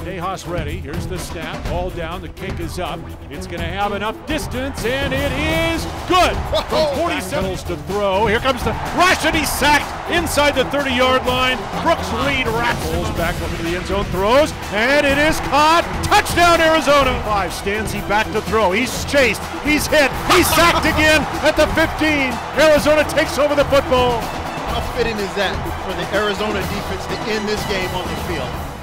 Zendejas ready. Here's the snap. Ball down. The kick is up. It's going to have enough distance, and it is good. From 47 to throw. Here comes the rush, and he's sacked inside the 30 yard line. Brooks Reed rattles back over to the end zone, throws, and it is caught. Touchdown, Arizona. Five stands back to throw. He's chased. He's hit. He's sacked again at the 15. Arizona takes over the football. How fitting is that for the Arizona defense to end this game on the field?